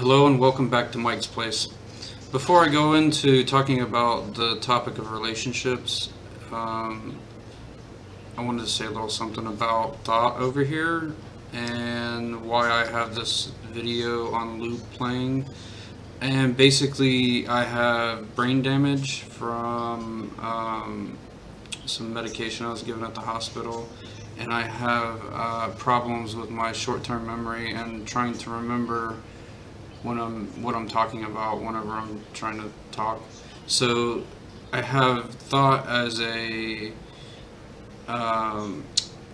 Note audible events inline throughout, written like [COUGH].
Hello and welcome back to Mike's Place. Before I go into talking about the topic of relationships, um, I wanted to say a little something about thought over here and why I have this video on loop playing. And basically, I have brain damage from um, some medication I was given at the hospital, and I have uh, problems with my short-term memory and trying to remember when I'm what I'm talking about whenever I'm trying to talk. So I have thought as a um,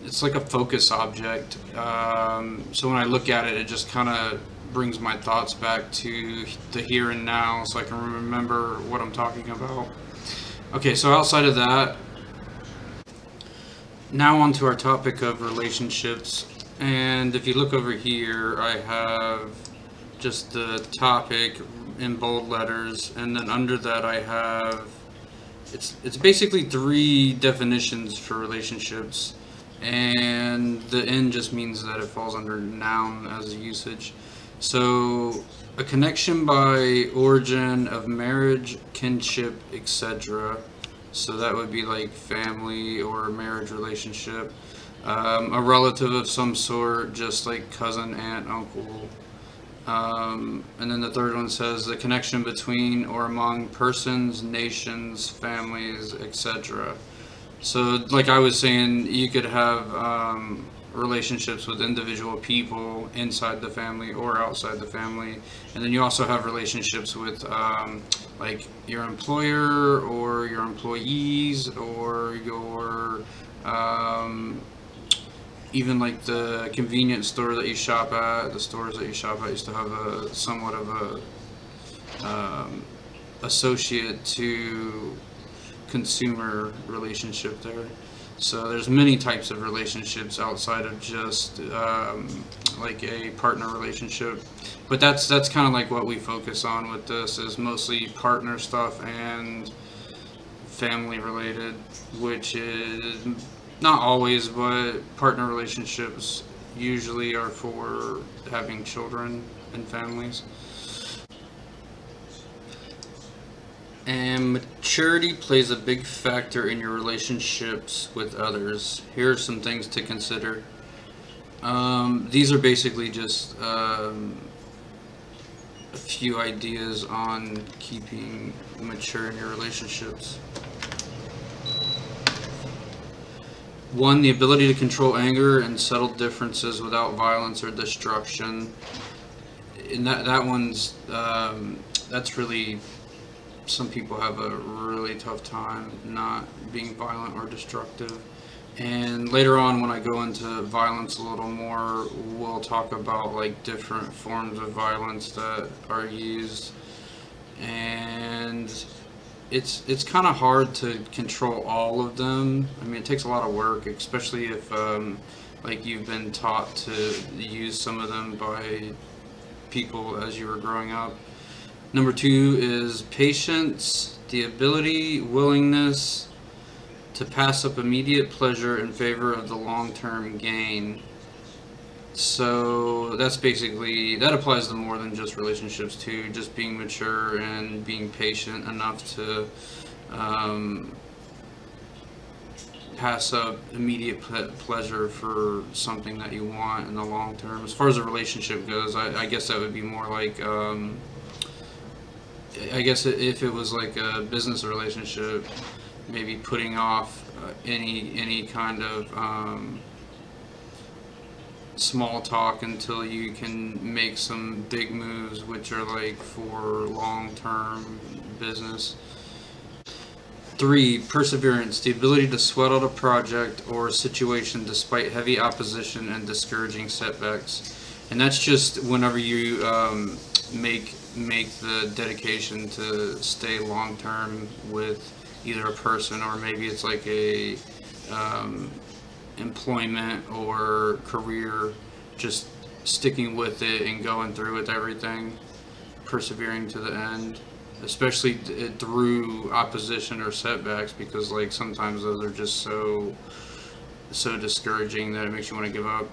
it's like a focus object. Um, so when I look at it, it just kind of brings my thoughts back to the here and now, so I can remember what I'm talking about. Okay, so outside of that, now on to our topic of relationships. And if you look over here, I have just the topic in bold letters, and then under that I have it's it's basically three definitions for relationships, and the N just means that it falls under noun as a usage. So a connection by origin of marriage, kinship, etc. So that would be like family or marriage relationship. Um, a relative of some sort, just like cousin, aunt, uncle, um, and then the third one says the connection between or among persons, nations, families, etc. So, like I was saying, you could have um, relationships with individual people inside the family or outside the family, and then you also have relationships with um, like your employer or your employees or your um, even like the convenience store that you shop at, the stores that you shop at used to have a somewhat of a um, associate to consumer relationship there. So there's many types of relationships outside of just um, like a partner relationship, but that's that's kind of like what we focus on with this is mostly partner stuff and family related, which is not always, but partner relationships usually are for having children and families. And maturity plays a big factor in your relationships with others. Here are some things to consider. Um, these are basically just um, a few ideas on keeping mature in your relationships. One, the ability to control anger and settle differences without violence or destruction. And that, that one's, um, that's really, some people have a really tough time not being violent or destructive. And later on, when I go into violence a little more, we'll talk about like different forms of violence that are used. And it's it's kind of hard to control all of them. I mean, it takes a lot of work, especially if um, like you've been taught to use some of them by people as you were growing up. Number two is patience, the ability, willingness to pass up immediate pleasure in favor of the long-term gain. So that's basically, that applies to more than just relationships too, just being mature and being patient enough to um, pass up immediate ple pleasure for something that you want in the long term. As far as a relationship goes, I, I guess that would be more like, um, I guess if it was like a business relationship, maybe putting off uh, any any kind of um, small talk until you can make some big moves which are like for long-term business. Three, perseverance, the ability to sweat out a project or situation despite heavy opposition and discouraging setbacks. And that's just whenever you um, make make the dedication to stay long-term with either a person or maybe it's like a um, employment or career, just sticking with it and going through with everything, persevering to the end, especially eh, through opposition or setbacks, because like sometimes those are just so so discouraging that it makes you want to give up.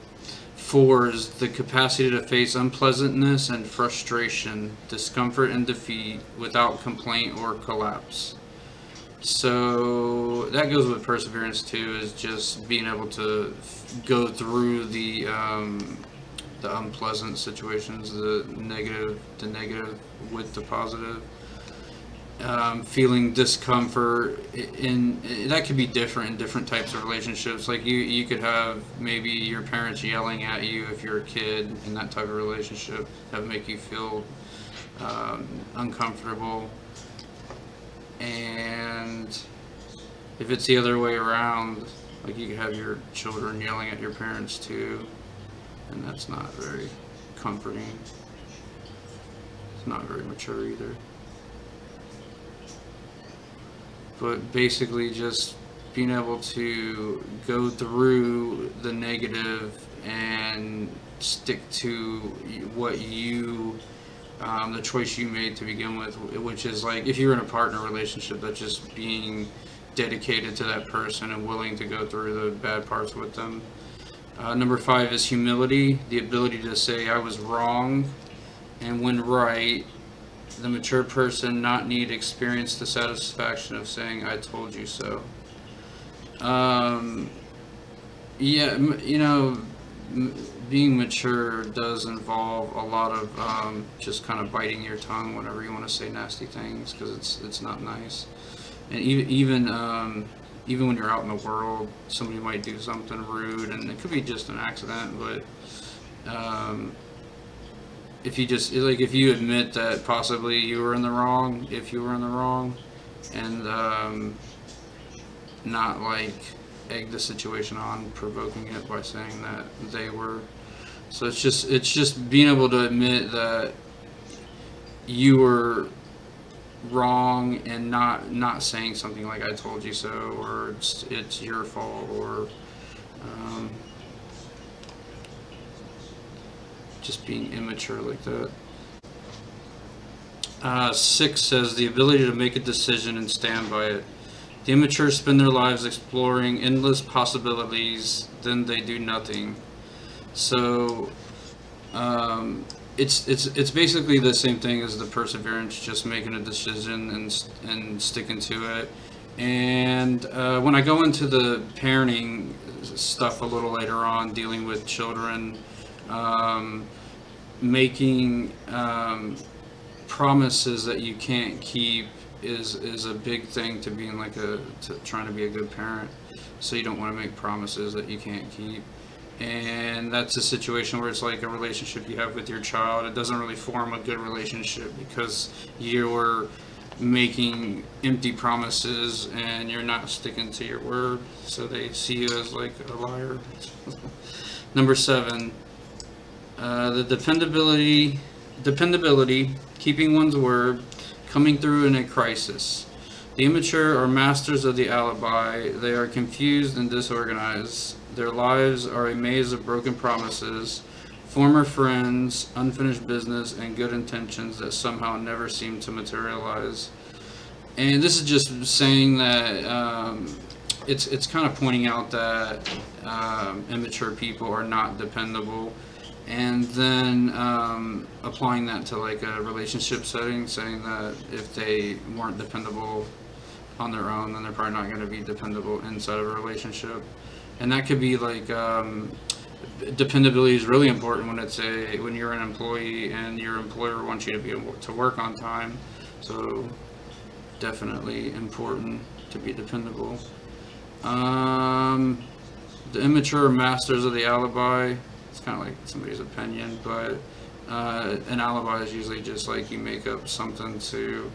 four is the capacity to face unpleasantness and frustration, discomfort and defeat without complaint or collapse. So that goes with perseverance too, is just being able to go through the um, the unpleasant situations, the negative, the negative with the positive. Um, feeling discomfort in, in that could be different in different types of relationships. Like you, you could have maybe your parents yelling at you if you're a kid in that type of relationship that make you feel um, uncomfortable. And if it's the other way around, like you could have your children yelling at your parents too, and that's not very comforting. It's not very mature either. But basically, just being able to go through the negative and stick to what you um, the choice you made to begin with, which is like if you're in a partner relationship, that's just being dedicated to that person and willing to go through the bad parts with them. Uh, number five is humility, the ability to say I was wrong, and when right, the mature person not need experience the satisfaction of saying I told you so. Um, yeah, you know, being mature does involve a lot of um, just kind of biting your tongue whenever you want to say nasty things because it's it's not nice. And even even um, even when you're out in the world, somebody might do something rude, and it could be just an accident, but um, if you just like if you admit that possibly you were in the wrong, if you were in the wrong, and um, not like egg the situation on, provoking it by saying that they were. So it's just it's just being able to admit that you were wrong and not not saying something like I told you so or it's, it's your fault or um, just being immature like that. Uh, six says the ability to make a decision and stand by it. The immature spend their lives exploring endless possibilities, then they do nothing. So, um, it's it's it's basically the same thing as the perseverance, just making a decision and and sticking to it. And uh, when I go into the parenting stuff a little later on, dealing with children, um, making um, promises that you can't keep is is a big thing to being like a to trying to be a good parent. So you don't want to make promises that you can't keep. And that's a situation where it's like a relationship you have with your child. It doesn't really form a good relationship because you're making empty promises and you're not sticking to your word. So they see you as like a liar. [LAUGHS] Number seven, uh, the dependability, dependability, keeping one's word, coming through in a crisis. The immature are masters of the alibi. They are confused and disorganized. Their lives are a maze of broken promises, former friends, unfinished business, and good intentions that somehow never seem to materialize. And this is just saying that um, it's it's kind of pointing out that um, immature people are not dependable and then um, applying that to like a relationship setting, saying that if they weren't dependable on their own, then they're probably not going to be dependable inside of a relationship. And that could be like um, dependability is really important when it's a when you're an employee and your employer wants you to be able to work on time. So definitely important to be dependable. Um, the immature masters of the alibi kind of like somebody's opinion, but uh, an alibi is usually just like you make up something to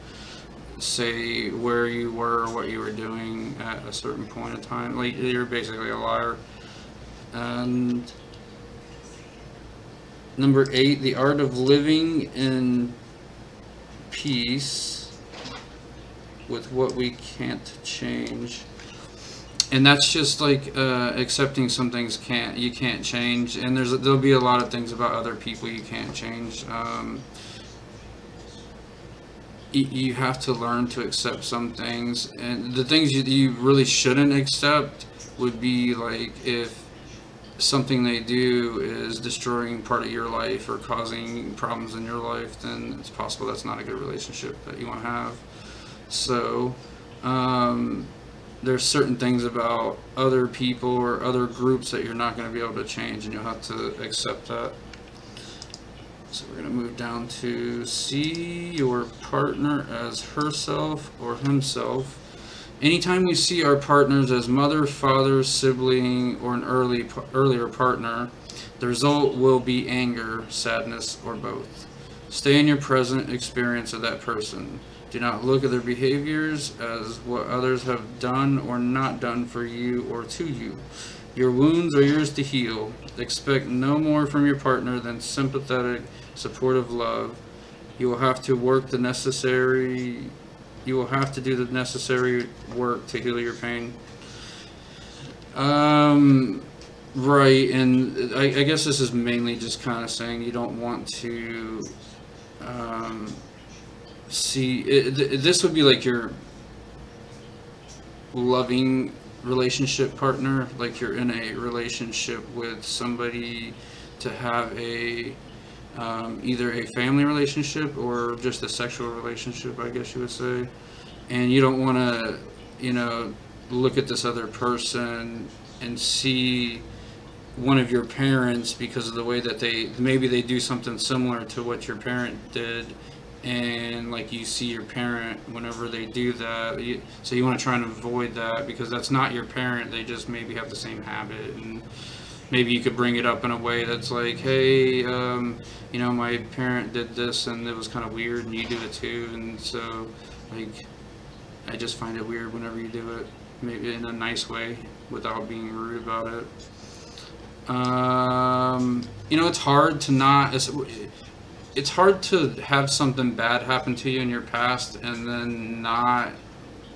say where you were, what you were doing at a certain point in time. Like you're basically a liar. And number eight, the art of living in peace with what we can't change and that's just like uh, accepting some things can't you can't change. And there's there'll be a lot of things about other people you can't change. Um, you have to learn to accept some things. And the things you, you really shouldn't accept would be like if something they do is destroying part of your life or causing problems in your life, then it's possible that's not a good relationship that you want to have. So, um, there's certain things about other people or other groups that you're not going to be able to change, and you'll have to accept that. So we're going to move down to see your partner as herself or himself. Anytime we see our partners as mother, father, sibling, or an early earlier partner, the result will be anger, sadness, or both. Stay in your present experience of that person. Do not look at their behaviors as what others have done or not done for you or to you. Your wounds are yours to heal. Expect no more from your partner than sympathetic, supportive love. You will have to work the necessary you will have to do the necessary work to heal your pain. Um, right, and I, I guess this is mainly just kind of saying you don't want to um, see. It, this would be like your loving relationship partner, like you're in a relationship with somebody to have a um, either a family relationship or just a sexual relationship, I guess you would say. And you don't want to, you know, look at this other person and see one of your parents because of the way that they maybe they do something similar to what your parent did and like you see your parent whenever they do that you, so you want to try and avoid that because that's not your parent they just maybe have the same habit and maybe you could bring it up in a way that's like, hey, um, you know, my parent did this and it was kind of weird, and you do it too, and so like, I just find it weird whenever you do it, maybe in a nice way without being rude about it. Um, you know, it's hard to not. It's, hard to have something bad happen to you in your past and then not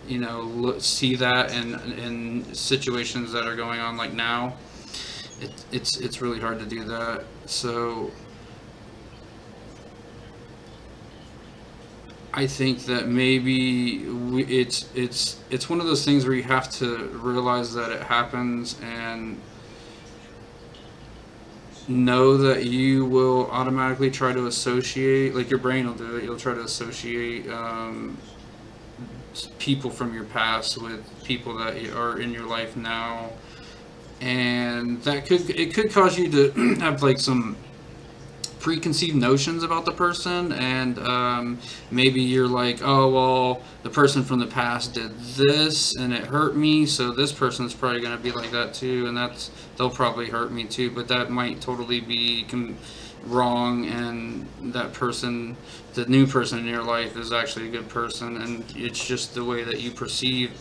you know look, see that in in situations that are going on like now it, it's it's really hard to do that. So I think that maybe we, it's it's it's one of those things where you have to realize that it happens and know that you will automatically try to associate like your brain will do it. You'll try to associate um, people from your past with people that are in your life now. And that could it could cause you to [CLEARS THROAT] have like some preconceived notions about the person and um, maybe you're like oh well the person from the past did this and it hurt me so this person's probably going to be like that too and that's they'll probably hurt me too but that might totally be wrong and that person the new person in your life is actually a good person and it's just the way that you perceive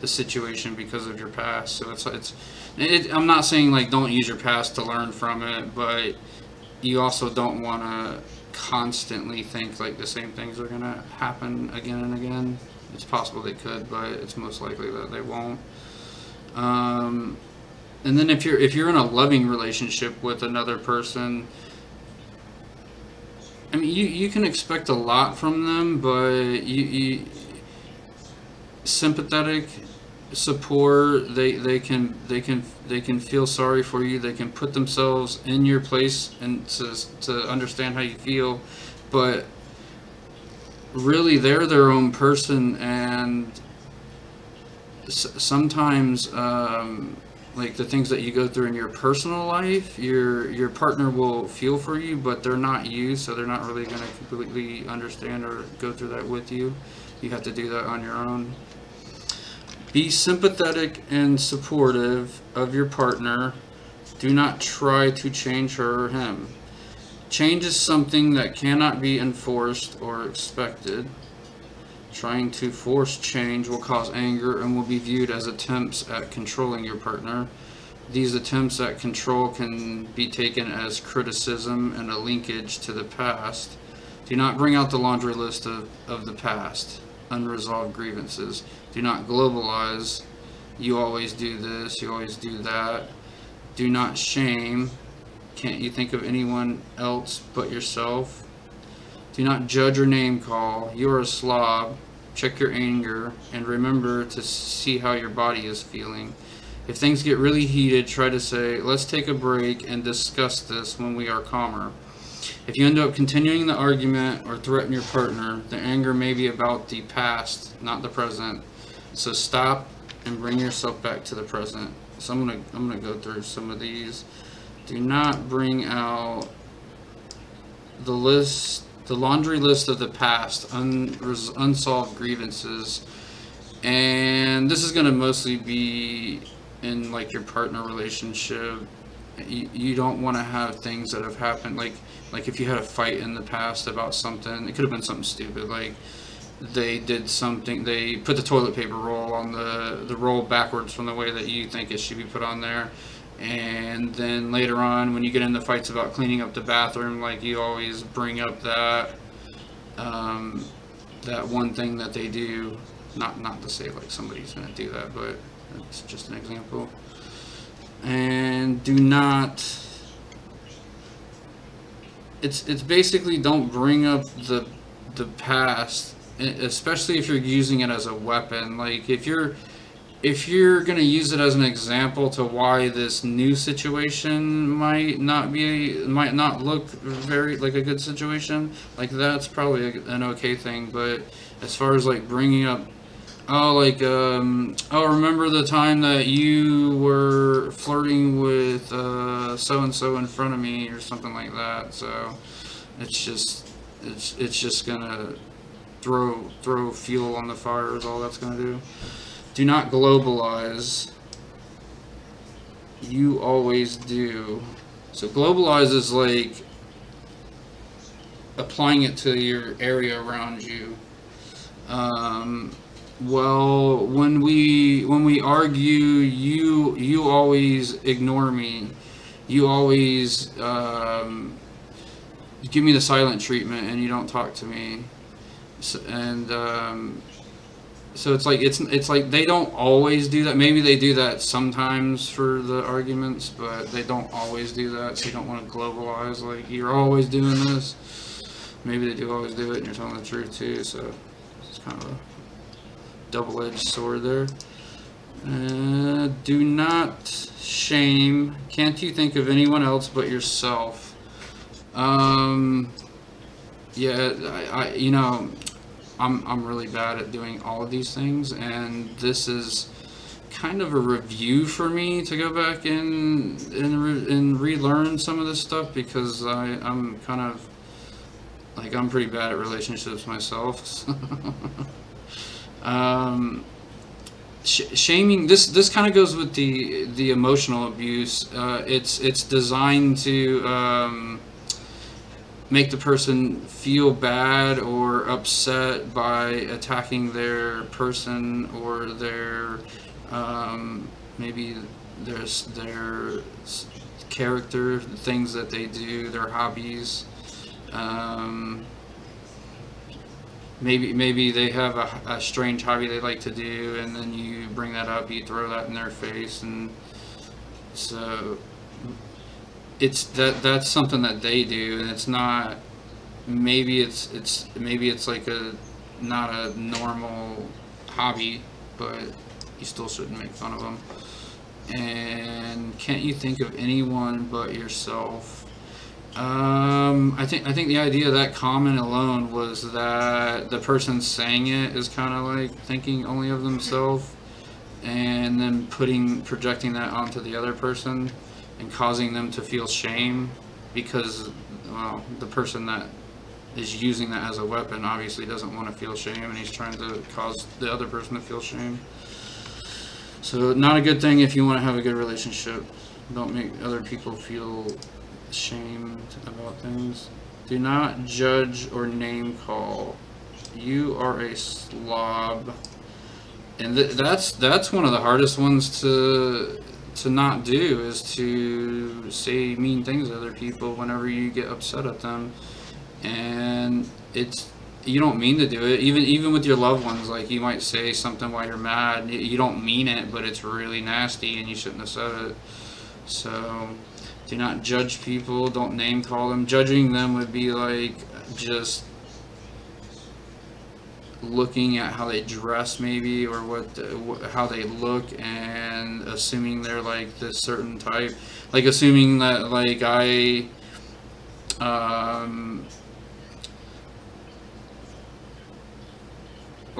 the situation because of your past so it's it's it, I'm not saying like don't use your past to learn from it, but you also don't want to constantly think like the same things are going to happen again and again. It's possible they could, but it's most likely that they won't. Um, and then if you're if you're in a loving relationship with another person, I mean you you can expect a lot from them, but you, you sympathetic support they they can they can they can feel sorry for you. They can put themselves in your place and to, to understand how you feel. But really they're their own person and sometimes um, like the things that you go through in your personal life your your partner will feel for you but they're not you so they're not really going to completely understand or go through that with you. You have to do that on your own be sympathetic and supportive of your partner. Do not try to change her or him. Change is something that cannot be enforced or expected. Trying to force change will cause anger and will be viewed as attempts at controlling your partner. These attempts at control can be taken as criticism and a linkage to the past. Do not bring out the laundry list of, of the past unresolved grievances. Do not globalize. You always do this, you always do that. Do not shame. Can't you think of anyone else but yourself? Do not judge or name call. You are a slob. Check your anger and remember to see how your body is feeling. If things get really heated, try to say, let's take a break and discuss this when we are calmer. If you end up continuing the argument or threaten your partner, the anger may be about the past, not the present. So stop and bring yourself back to the present. So I'm gonna I'm gonna go through some of these. Do not bring out the list, the laundry list of the past, un, unsolved grievances, and this is gonna mostly be in like your partner relationship. You, you don't want to have things that have happened like like if you had a fight in the past about something, it could have been something stupid like they did something they put the toilet paper roll on the the roll backwards from the way that you think it should be put on there. And then later on when you get into fights about cleaning up the bathroom like you always bring up that um, that one thing that they do. Not not to say like somebody's gonna do that but it's just an example. And do not it's it's basically don't bring up the the past especially if you're using it as a weapon. Like if you're if you're going to use it as an example to why this new situation might not be might not look very like a good situation like that's probably an okay thing. But as far as like bringing up oh like um oh remember the time that you were flirting with uh so and so in front of me or something like that so it's just it's it's just gonna throw throw fuel on the fire is all that's gonna do. Do not globalize. You always do. So globalize is like applying it to your area around you. Um, well when we when we argue you you always ignore me. You always um, give me the silent treatment and you don't talk to me. So, and um, so it's like it's it's like they don't always do that. Maybe they do that sometimes for the arguments but they don't always do that. So you don't want to globalize like you're always doing this. Maybe they do always do it and you're telling the truth too so it's kind of a double-edged sword there. Uh, do not shame. Can't you think of anyone else but yourself? Um, yeah, I, I, you know, I'm, I'm really bad at doing all of these things, and this is kind of a review for me to go back and and, re, and relearn some of this stuff because I, I'm kind of like I'm pretty bad at relationships myself. [LAUGHS] Um, sh shaming this this kind of goes with the the emotional abuse. Uh, it's it's designed to um, make the person feel bad or upset by attacking their person or their um, maybe their their character, things that they do, their hobbies. Um, maybe maybe they have a, a, strange hobby they like to do and then you bring that up you throw that in their face and so it's that that's something that they do and it's not maybe it's it's maybe it's like a not a normal hobby but you still shouldn't make fun of them and can't you think of anyone but yourself um, I think I think the idea of that comment alone was that the person saying it is kind of like thinking only of themselves, and then putting projecting that onto the other person, and causing them to feel shame, because well, the person that is using that as a weapon obviously doesn't want to feel shame, and he's trying to cause the other person to feel shame. So not a good thing if you want to have a good relationship. Don't make other people feel ashamed about things. Do not judge or name call. You are a slob. And th that's that's one of the hardest ones to to not do is to say mean things to other people whenever you get upset at them. And it's you don't mean to do it even even with your loved ones like you might say something while you're mad you don't mean it but it's really nasty and you shouldn't have said it so do not judge people. Don't name call them. Judging them would be like just looking at how they dress maybe or what, how they look and assuming they're like this certain type like assuming that like i um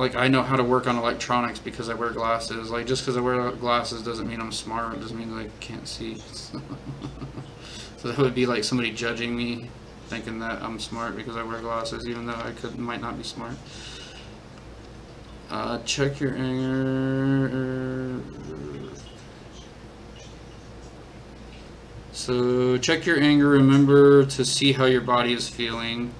like I know how to work on electronics because I wear glasses. Like just because I wear glasses doesn't mean I'm smart. It doesn't mean I can't see. [LAUGHS] so that would be like somebody judging me, thinking that I'm smart because I wear glasses, even though I could might not be smart. Uh, check your anger. So check your anger. Remember to see how your body is feeling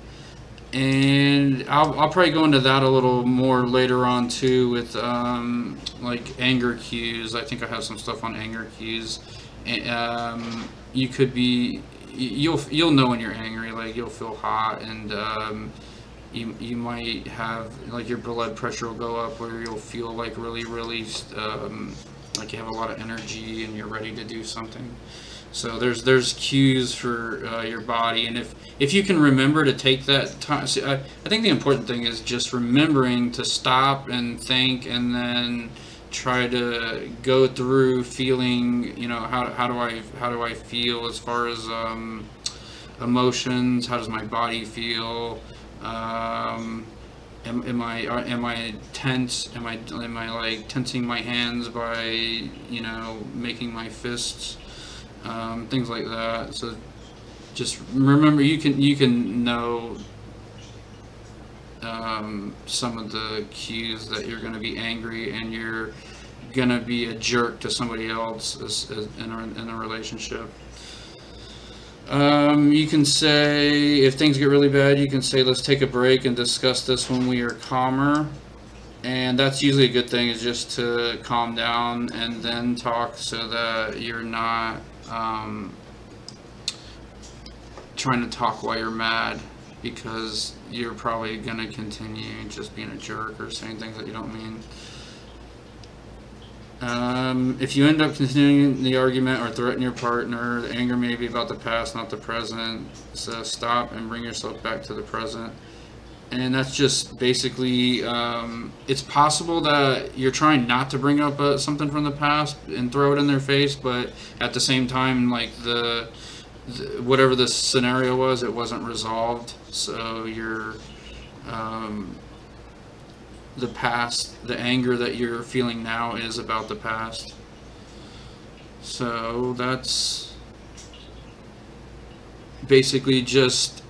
and I'll, I'll probably go into that a little more later on too with um, like anger cues i think i have some stuff on anger cues um, you could be you'll you'll know when you're angry like you'll feel hot and um, you, you might have like your blood pressure will go up where you'll feel like really really um, like you have a lot of energy and you're ready to do something. So there's there's cues for uh, your body, and if if you can remember to take that time, see, I, I think the important thing is just remembering to stop and think, and then try to go through feeling. You know how how do I how do I feel as far as um, emotions? How does my body feel? Um, am, am I am I tense? Am I am I like tensing my hands by you know making my fists? um, things like that. So just remember, you can you can know um, some of the cues that you're going to be angry and you're going to be a jerk to somebody else as, as in, a, in a relationship. Um, you can say, if things get really bad, you can say, let's take a break and discuss this when we are calmer. And that's usually a good thing, is just to calm down and then talk so that you're not um, trying to talk while you're mad because you're probably going to continue just being a jerk or saying things that you don't mean. Um, if you end up continuing the argument or threaten your partner, the anger may be about the past, not the present. So stop and bring yourself back to the present and that's just basically um, it's possible that you're trying not to bring up uh, something from the past and throw it in their face but at the same time like the, the whatever the scenario was it wasn't resolved. So you're um, the past the anger that you're feeling now is about the past. So that's basically just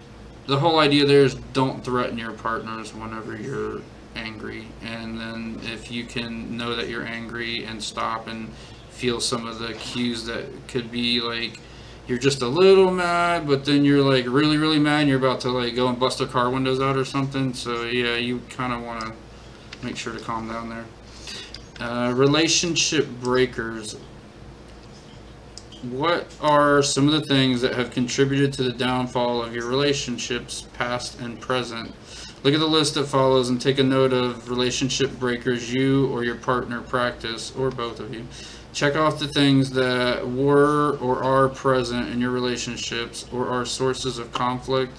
the whole idea there is don't threaten your partners whenever you're angry. And then if you can know that you're angry and stop and feel some of the cues that could be like you're just a little mad but then you're like really really mad you're about to like go and bust a car windows out or something so yeah you kind of want to make sure to calm down there uh, relationship breakers what are some of the things that have contributed to the downfall of your relationships, past and present? Look at the list that follows and take a note of relationship breakers you or your partner practice, or both of you. Check off the things that were or are present in your relationships or are sources of conflict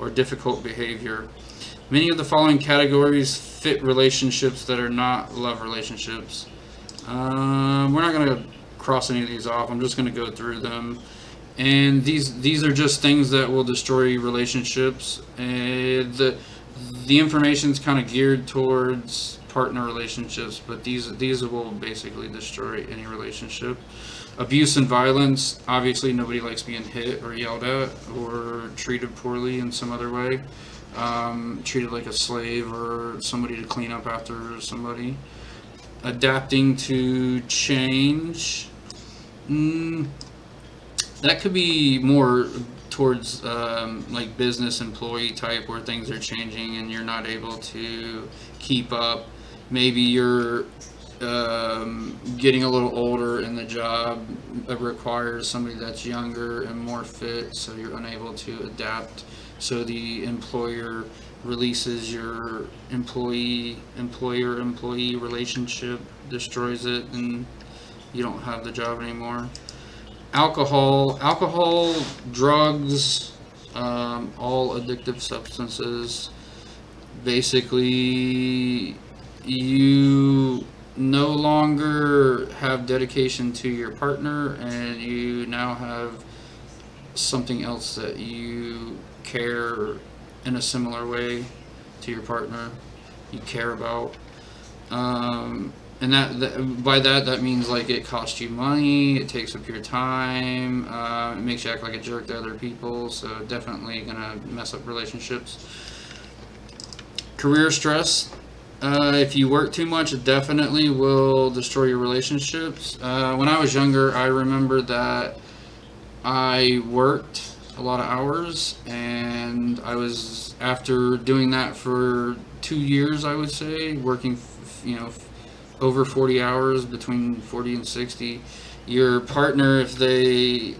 or difficult behavior. Many of the following categories fit relationships that are not love relationships. Um, we're not going to cross any of these off. I'm just going to go through them. And these these are just things that will destroy relationships. And the the information is kind of geared towards partner relationships, but these these will basically destroy any relationship. Abuse and violence. Obviously, nobody likes being hit or yelled at or treated poorly in some other way. Um, treated like a slave or somebody to clean up after somebody. Adapting to change. Mm, that could be more towards um, like business employee type where things are changing and you're not able to keep up. Maybe you're um, getting a little older and the job requires somebody that's younger and more fit, so you're unable to adapt. So the employer releases your employee employer employee relationship, destroys it, and you don't have the job anymore. Alcohol, alcohol, drugs, um, all addictive substances. basically you no longer have dedication to your partner and you now have something else that you care in a similar way to your partner you care about. Um, and that, that by that that means like it costs you money it takes up your time uh, it makes you act like a jerk to other people so definitely gonna mess up relationships. Career stress uh, if you work too much it definitely will destroy your relationships. Uh, when i was younger i remember that i worked a lot of hours and i was after doing that for two years i would say working you know over 40 hours between 40 and 60 your partner if they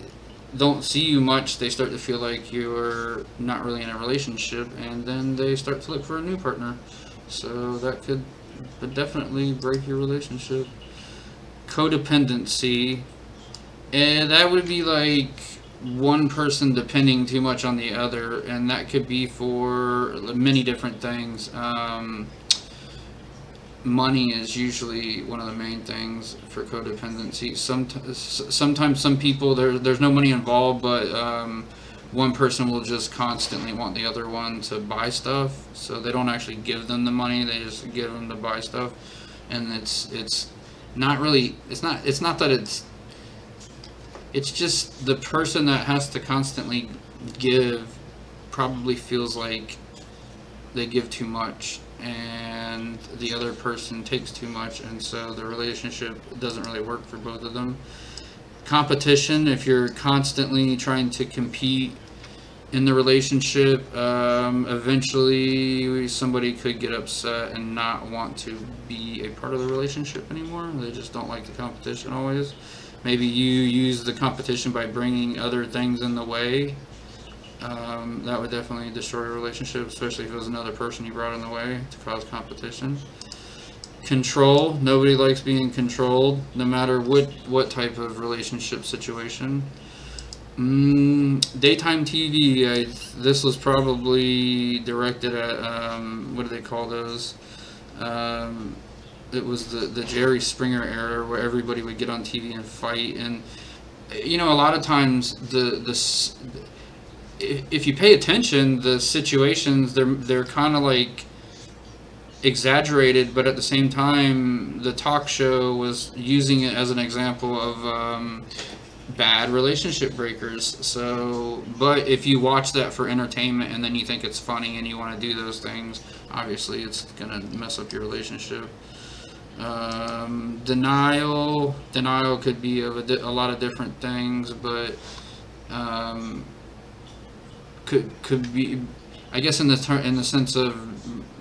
don't see you much they start to feel like you're not really in a relationship and then they start to look for a new partner so that could definitely break your relationship. Codependency. And that would be like one person depending too much on the other and that could be for many different things. Um, money is usually one of the main things for codependency. Sometimes, sometimes some people there, there's no money involved, but um, one person will just constantly want the other one to buy stuff, so they don't actually give them the money; they just give them to buy stuff, and it's it's not really it's not it's not that it's it's just the person that has to constantly give probably feels like they give too much and the other person takes too much and so the relationship doesn't really work for both of them competition if you're constantly trying to compete in the relationship um, eventually somebody could get upset and not want to be a part of the relationship anymore. They just don't like the competition always. Maybe you use the competition by bringing other things in the way. Um, that would definitely destroy a relationship, especially if it was another person you brought in the way to cause competition. Control. Nobody likes being controlled, no matter what, what type of relationship situation. Mm, daytime TV. I, this was probably directed at, um, what do they call those? Um, it was the, the Jerry Springer era where everybody would get on TV and fight. And, you know, a lot of times the, the if you pay attention, the situations they're they're kind of like exaggerated, but at the same time, the talk show was using it as an example of um, bad relationship breakers. So, but if you watch that for entertainment and then you think it's funny and you want to do those things, obviously it's gonna mess up your relationship. Um, denial, denial could be of a, a lot of different things, but um, could could be I guess in the ter- in the sense of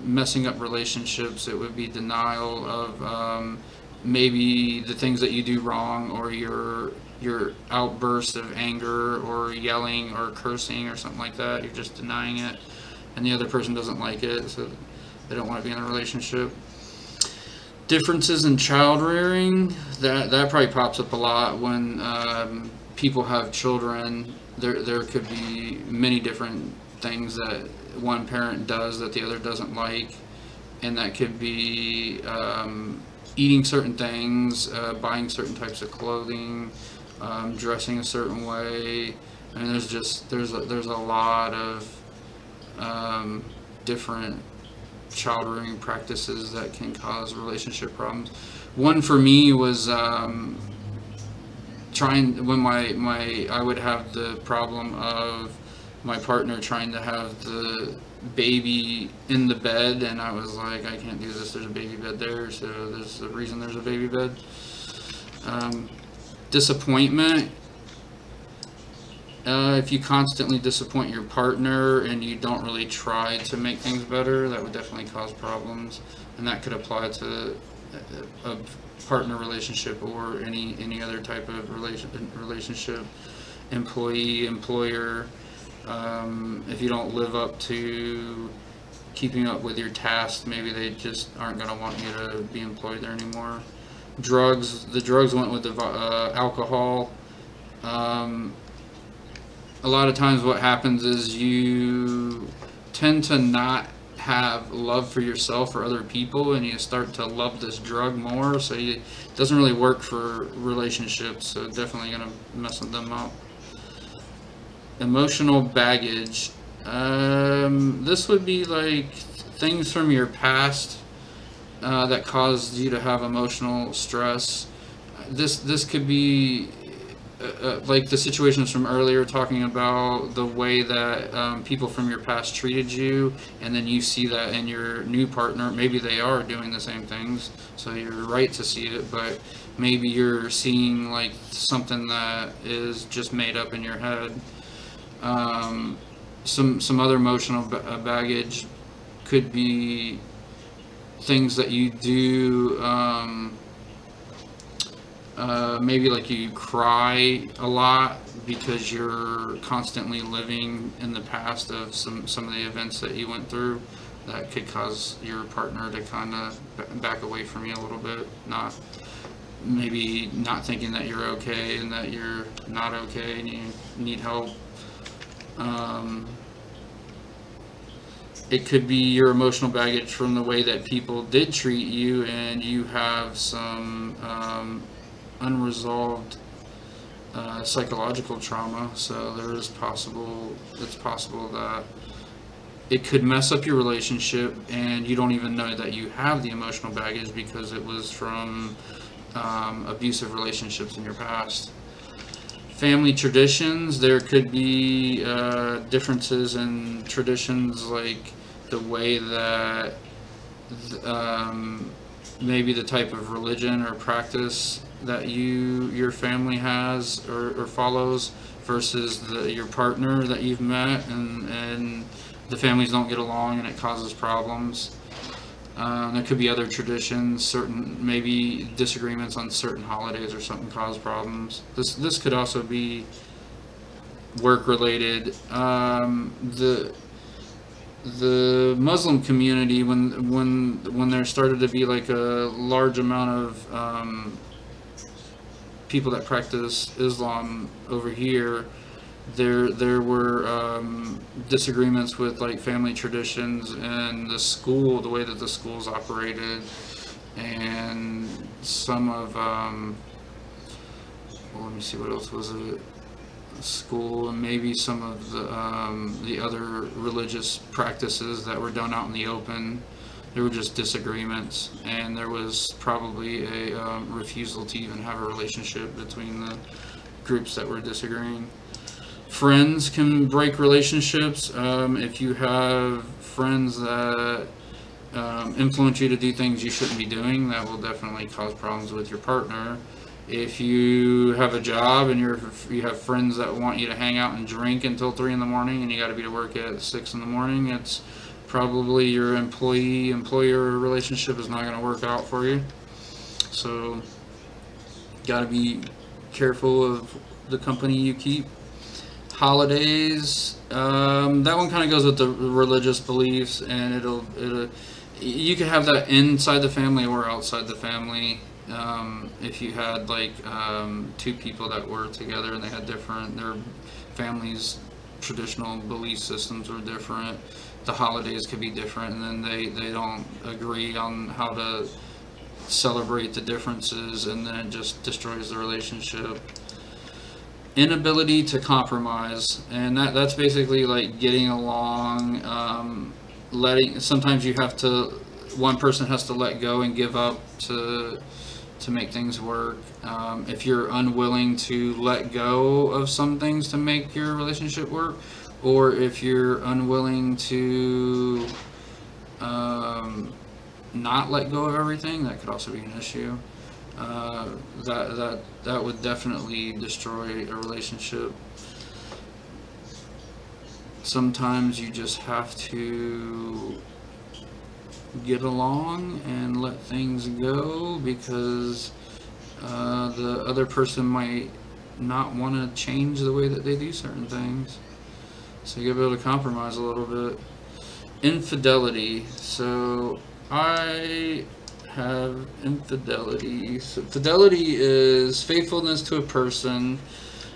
messing up relationships, it would be denial of um, maybe the things that you do wrong or your your outburst of anger or yelling or cursing or something like that. You're just denying it, and the other person doesn't like it, so they don't want to be in a relationship. Differences in child rearing that that probably pops up a lot when um, people have children there there could be many different things that one parent does that the other doesn't like, and that could be um, eating certain things, uh, buying certain types of clothing, um, dressing a certain way. I mean, there's just there's a, there's a lot of um, different child rearing practices that can cause relationship problems. One for me was um, trying when my my I would have the problem of my partner trying to have the baby in the bed and I was like I can't do this. There's a baby bed there so there's a reason there's a baby bed. Um, disappointment. Uh, if you constantly disappoint your partner and you don't really try to make things better that would definitely cause problems and that could apply to a, a partner relationship or any any other type of relation relationship, employee employer. Um, if you don't live up to keeping up with your tasks, maybe they just aren't going to want you to be employed there anymore. Drugs, the drugs went with the uh, alcohol. Um, a lot of times what happens is you tend to not have love for yourself or other people and you start to love this drug more so you, it doesn't really work for relationships so definitely gonna mess with them up emotional baggage. Um, this would be like things from your past uh, that caused you to have emotional stress. This this could be uh, uh, like the situations from earlier talking about the way that um, people from your past treated you and then you see that in your new partner. Maybe they are doing the same things so you're right to see it but maybe you're seeing like something that is just made up in your head um, some some other emotional uh, baggage could be things that you do um, uh, maybe like you cry a lot because you're constantly living in the past of some, some of the events that you went through that could cause your partner to kind of back away from you a little bit not maybe not thinking that you're okay and that you're not okay and you need help um, it could be your emotional baggage from the way that people did treat you and you have some um, unresolved uh, psychological trauma. So there is possible, it's possible that it could mess up your relationship and you don't even know that you have the emotional baggage because it was from um, abusive relationships in your past. Family traditions, there could be uh, differences in traditions like the way that um, maybe the type of religion or practice that you your family has or, or follows versus the, your partner that you've met and, and the families don't get along and it causes problems. Um, there could be other traditions, certain maybe disagreements on certain holidays or something cause problems. This this could also be work related. Um, the the Muslim community when when when there started to be like a large amount of um, people that practice Islam over here, there there were um, disagreements with like family traditions and the school, the way that the schools operated, and some of um, well, let me see what else was it? School and maybe some of the um, the other religious practices that were done out in the open. There were just disagreements, and there was probably a um, refusal to even have a relationship between the groups that were disagreeing. Friends can break relationships. Um, if you have friends that um, influence you to do things you shouldn't be doing, that will definitely cause problems with your partner. If you have a job and you're you have friends that want you to hang out and drink until three in the morning, and you got to be to work at six in the morning, it's probably your employee employer relationship is not going to work out for you. So, got to be careful of the company you keep. Holidays, um, that one kind of goes with the religious beliefs, and it'll it'll you can have that inside the family or outside the family. Um, if you had like um, two people that were together and they had different their families traditional belief systems were different the holidays could be different and then they, they don't agree on how to celebrate the differences and then it just destroys the relationship inability to compromise and that, that's basically like getting along um, letting sometimes you have to one person has to let go and give up to to make things work um, if you're unwilling to let go of some things to make your relationship work or if you're unwilling to um, not let go of everything, that could also be an issue. Uh, that that that would definitely destroy a relationship. Sometimes you just have to get along and let things go because uh, the other person might not want to change the way that they do certain things. So you gotta be able to compromise a little bit. Infidelity. So I have infidelity. So fidelity is faithfulness to a person,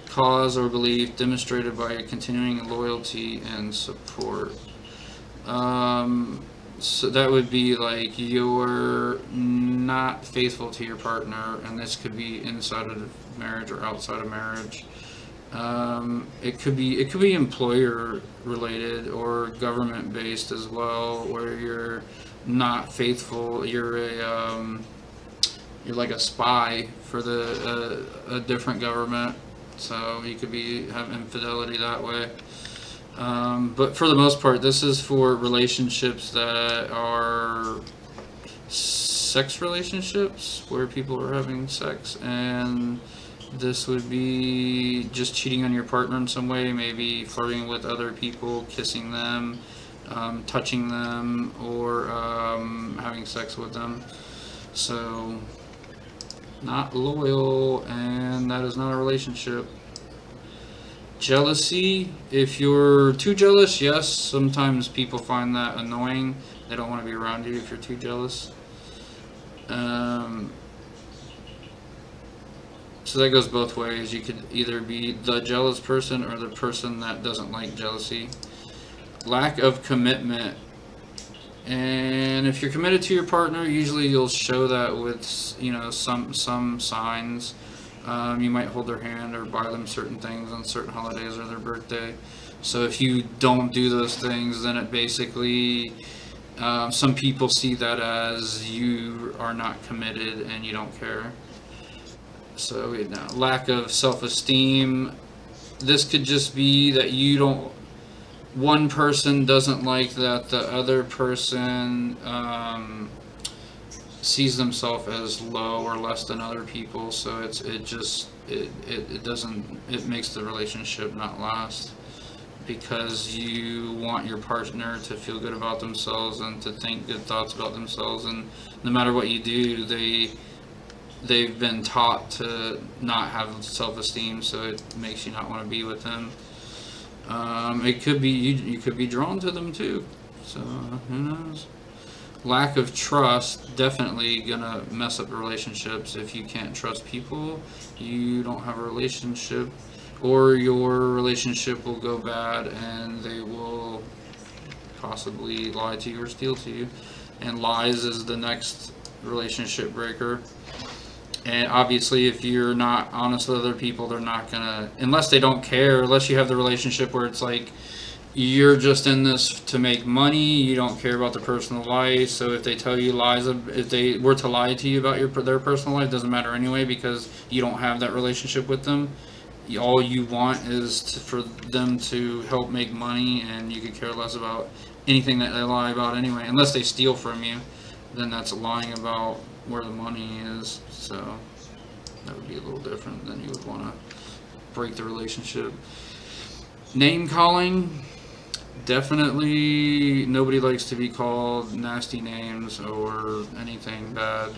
cause, or belief demonstrated by continuing loyalty and support. Um, So that would be like you're not faithful to your partner, and this could be inside of marriage or outside of marriage. Um, it could be it could be employer related or government based as well, where you're not faithful. You're a um, you're like a spy for the uh, a different government, so you could be have infidelity that way. Um, but for the most part, this is for relationships that are sex relationships where people are having sex, and this would be just cheating on your partner in some way, maybe flirting with other people, kissing them, um, touching them, or um, having sex with them. So, not loyal, and that is not a relationship. Jealousy, if you're too jealous, yes, sometimes people find that annoying. They don't want to be around you if you're too jealous. Um, so that goes both ways. You could either be the jealous person or the person that doesn't like jealousy. Lack of commitment. And if you're committed to your partner, usually you'll show that with, you know, some some signs. Um, you might hold their hand or buy them certain things on certain holidays or their birthday. So if you don't do those things, then it basically, um, some people see that as you are not committed and you don't care. So you know, lack of self-esteem. This could just be that you don't. One person doesn't like that the other person. Um, sees themselves as low or less than other people so it's it just it, it, it doesn't it makes the relationship not last because you want your partner to feel good about themselves and to think good thoughts about themselves and no matter what you do they they've been taught to not have self-esteem so it makes you not want to be with them um, it could be you, you could be drawn to them too. So who knows? Lack of trust definitely gonna mess up relationships. If you can't trust people you don't have a relationship or your relationship will go bad and they will possibly lie to you or steal to you. And lies is the next relationship breaker and obviously if you're not honest with other people they're not gonna unless they don't care unless you have the relationship where it's like you're just in this to make money. You don't care about their personal life. So if they tell you lies, if they were to lie to you about your their personal life, doesn't matter anyway because you don't have that relationship with them. All you want is to, for them to help make money, and you could care less about anything that they lie about anyway. Unless they steal from you, then that's lying about where the money is. So that would be a little different. than you would want to break the relationship. Name calling definitely nobody likes to be called nasty names or anything bad.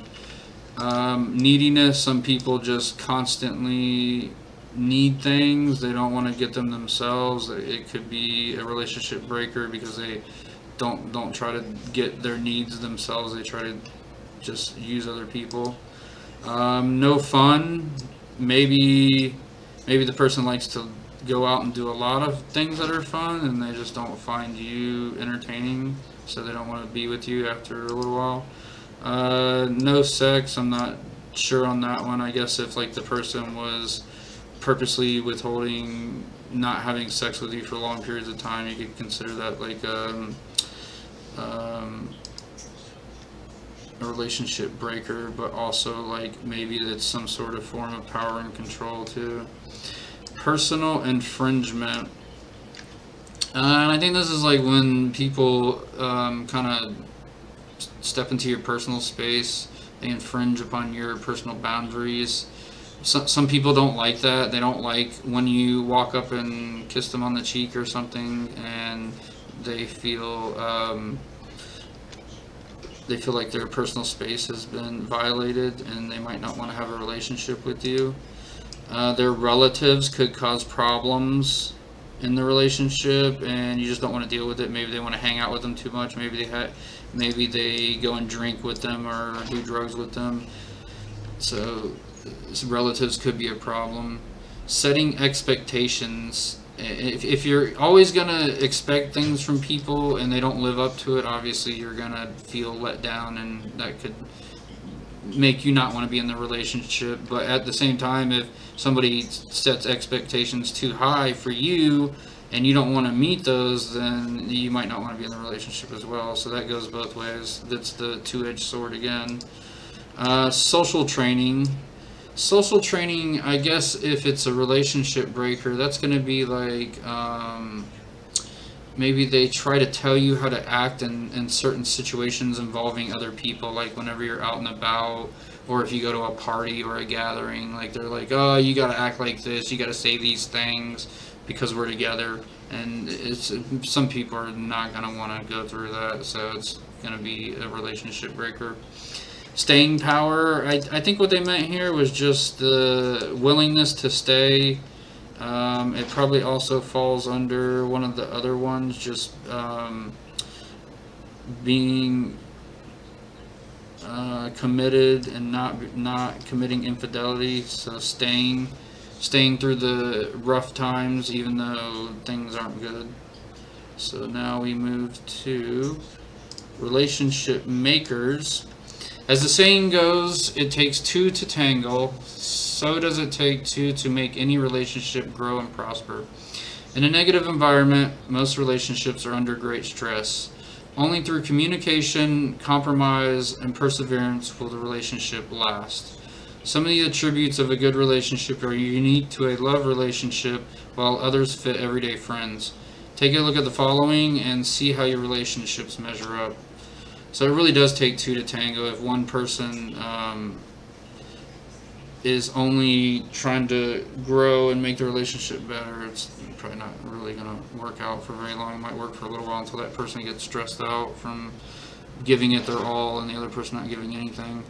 Um, neediness, some people just constantly need things. They don't want to get them themselves. It could be a relationship breaker because they don't don't try to get their needs themselves. They try to just use other people. Um, no fun. Maybe maybe the person likes to go out and do a lot of things that are fun and they just don't find you entertaining so they don't want to be with you after a little while uh, no sex i'm not sure on that one i guess if like the person was purposely withholding not having sex with you for long periods of time you could consider that like um, um, a relationship breaker but also like maybe it's some sort of form of power and control too personal infringement. Uh, and I think this is like when people um, kind of step into your personal space, they infringe upon your personal boundaries. So, some people don't like that. They don't like when you walk up and kiss them on the cheek or something, and they feel um, they feel like their personal space has been violated, and they might not want to have a relationship with you. Uh, their relatives could cause problems in the relationship and you just don't want to deal with it. Maybe they want to hang out with them too much. Maybe they had maybe they go and drink with them or do drugs with them. So relatives could be a problem. Setting expectations if, if you're always going to expect things from people and they don't live up to it, obviously you're going to feel let down and that could make you not want to be in the relationship. But at the same time, if somebody sets expectations too high for you and you don't want to meet those, then you might not want to be in the relationship as well. So that goes both ways. That's the two edged sword again. Uh, social training social training i guess if it's a relationship breaker that's going to be like um, maybe they try to tell you how to act in, in certain situations involving other people like whenever you're out and about or if you go to a party or a gathering like they're like oh you got to act like this you got to say these things because we're together. And it's some people are not going to want to go through that so it's going to be a relationship breaker staying power. I, I think what they meant here was just the willingness to stay. Um, it probably also falls under one of the other ones, just um, being uh, committed and not not committing infidelity. So staying staying through the rough times, even though things aren't good. So now we move to relationship makers. As the saying goes, it takes two to tangle, so does it take two to make any relationship grow and prosper. In a negative environment, most relationships are under great stress. Only through communication, compromise, and perseverance will the relationship last. Some of the attributes of a good relationship are unique to a love relationship, while others fit everyday friends. Take a look at the following and see how your relationships measure up. So it really does take two to tango. If one person um, is only trying to grow and make the relationship better, it's probably not really going to work out for very long. It might work for a little while until that person gets stressed out from giving it their all and the other person not giving anything.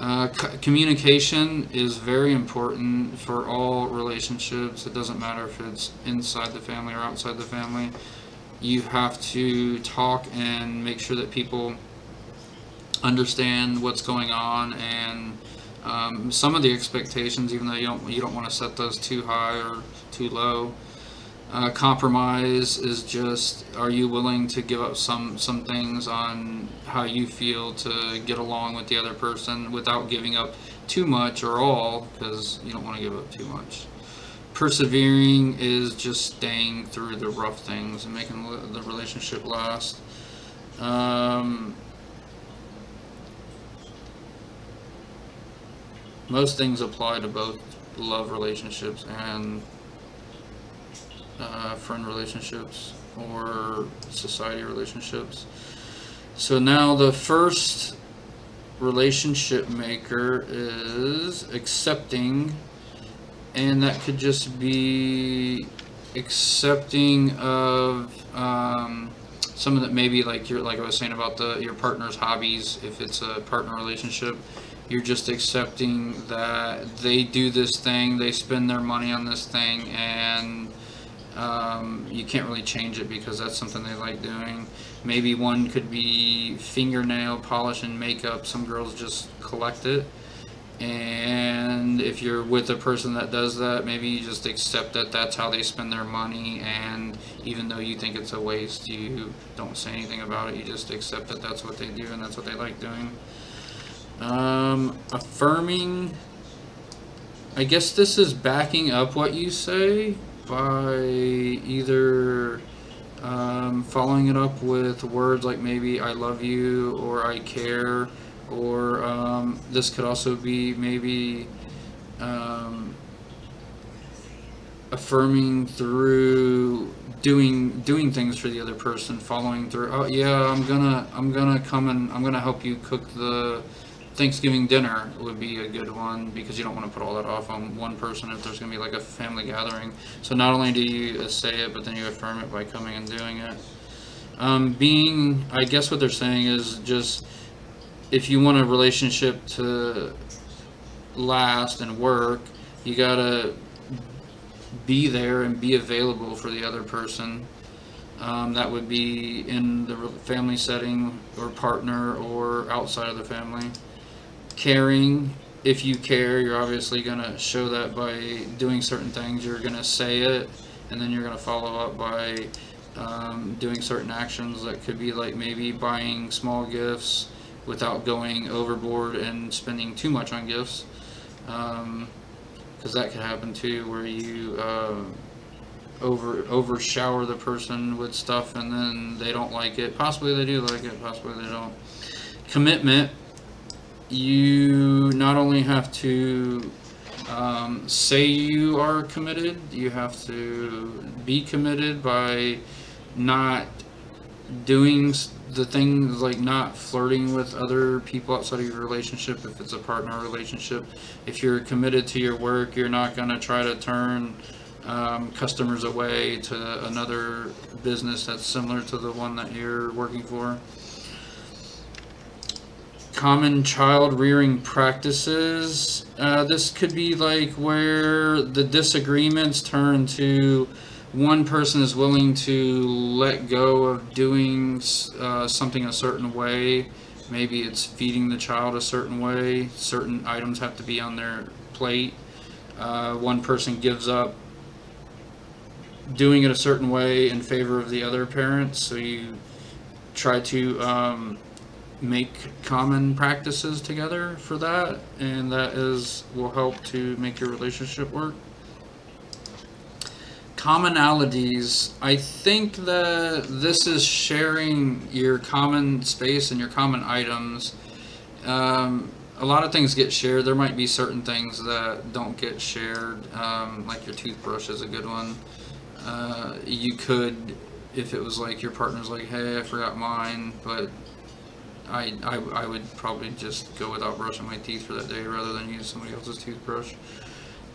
Uh, communication is very important for all relationships. It doesn't matter if it's inside the family or outside the family you have to talk and make sure that people understand what's going on and um, some of the expectations, even though you don't you don't want to set those too high or too low. Uh, compromise is just are you willing to give up some some things on how you feel to get along with the other person without giving up too much or all because you don't want to give up too much persevering is just staying through the rough things and making the relationship last. Um, most things apply to both love relationships and uh, friend relationships or society relationships. So now the first relationship maker is accepting and that could just be accepting of um, some of that maybe like you're like I was saying about the your partner's hobbies if it's a partner relationship you're just accepting that they do this thing they spend their money on this thing and um, you can't really change it because that's something they like doing. Maybe one could be fingernail polish and makeup some girls just collect it and if you're with a person that does that maybe you just accept that that's how they spend their money. And even though you think it's a waste you don't say anything about it. You just accept that that's what they do and that's what they like doing. Um, affirming I guess this is backing up what you say by either um, following it up with words like maybe I love you or I care or um, this could also be maybe um, affirming through doing doing things for the other person following through oh yeah i'm gonna i'm gonna come and i'm gonna help you cook the thanksgiving dinner would be a good one because you don't want to put all that off on one person if there's gonna be like a family gathering. So not only do you say it but then you affirm it by coming and doing it. Um, being i guess what they're saying is just if you want a relationship to last and work, you gotta be there and be available for the other person. Um, that would be in the family setting or partner or outside of the family. Caring, if you care, you're obviously going to show that by doing certain things. You're going to say it and then you're going to follow up by um, doing certain actions that could be like maybe buying small gifts without going overboard and spending too much on gifts. Because that could happen too where you uh, over over shower the person with stuff and then they don't like it. Possibly they do like it possibly they don't. Commitment you not only have to um, say you are committed you have to be committed by not doing the things like not flirting with other people outside of your relationship if it's a partner relationship if you're committed to your work you're not going to try to turn um, customers away to another business that's similar to the one that you're working for common child rearing practices. Uh, this could be like where the disagreements turn to one person is willing to let go of doing uh, something a certain way. Maybe it's feeding the child a certain way. Certain items have to be on their plate. Uh, one person gives up doing it a certain way in favor of the other parent. So you try to um, make common practices together for that, and that is will help to make your relationship work. Commonalities. I think that this is sharing your common space and your common items. Um, a lot of things get shared. There might be certain things that don't get shared, um, like your toothbrush is a good one. Uh, you could, if it was like your partner's like, hey, I forgot mine, but I, I, I would probably just go without brushing my teeth for that day rather than use somebody else's toothbrush.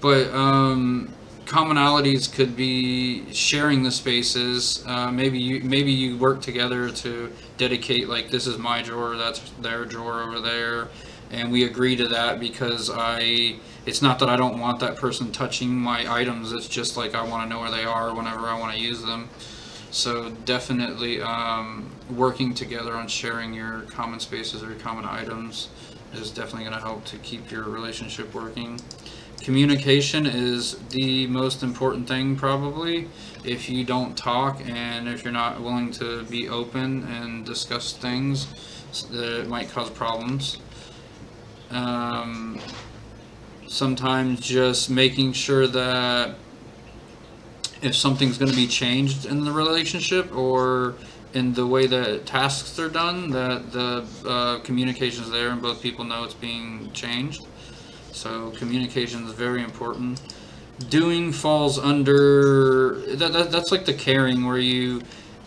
But um, commonalities could be sharing the spaces. Uh, maybe you maybe you work together to dedicate like this is my drawer, that's their drawer over there, and we agree to that because I. It's not that I don't want that person touching my items. It's just like I want to know where they are whenever I want to use them. So definitely um, working together on sharing your common spaces or your common items is definitely going to help to keep your relationship working. Communication is the most important thing probably. If you don't talk and if you're not willing to be open and discuss things, that might cause problems. Um, sometimes just making sure that if something's going to be changed in the relationship or in the way that tasks are done, that the uh, communication is there and both people know it's being changed. So communication is very important. Doing falls under that, that that's like the caring where you